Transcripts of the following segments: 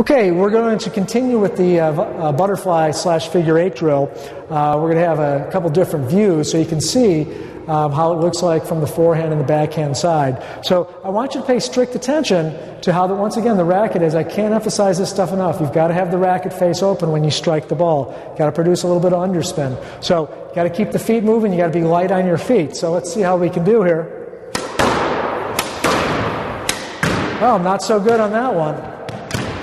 Okay, we're going to continue with the uh, uh, butterfly slash figure eight drill. Uh, we're going to have a couple different views so you can see um, how it looks like from the forehand and the backhand side. So I want you to pay strict attention to how, the, once again, the racket is. I can't emphasize this stuff enough. You've got to have the racket face open when you strike the ball. You've got to produce a little bit of underspin. So you've got to keep the feet moving. You've got to be light on your feet. So let's see how we can do here. Well, I'm not so good on that one.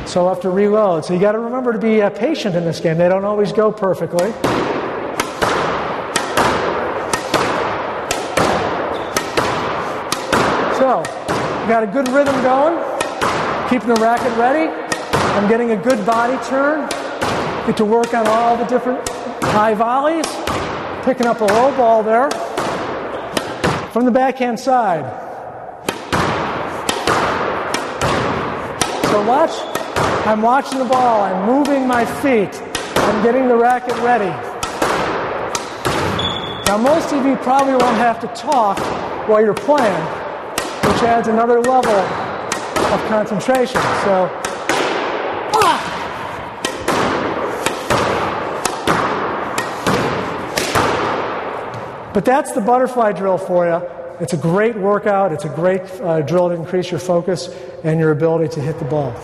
So I'll have to reload. So you got to remember to be uh, patient in this game. They don't always go perfectly. So, got a good rhythm going, keeping the racket ready. I'm getting a good body turn. Get to work on all the different high volleys. Picking up a low ball there. From the backhand side. So watch I'm watching the ball. I'm moving my feet. I'm getting the racket ready. Now, most of you probably won't have to talk while you're playing, which adds another level of concentration. So, ah! But that's the butterfly drill for you. It's a great workout. It's a great uh, drill to increase your focus and your ability to hit the ball.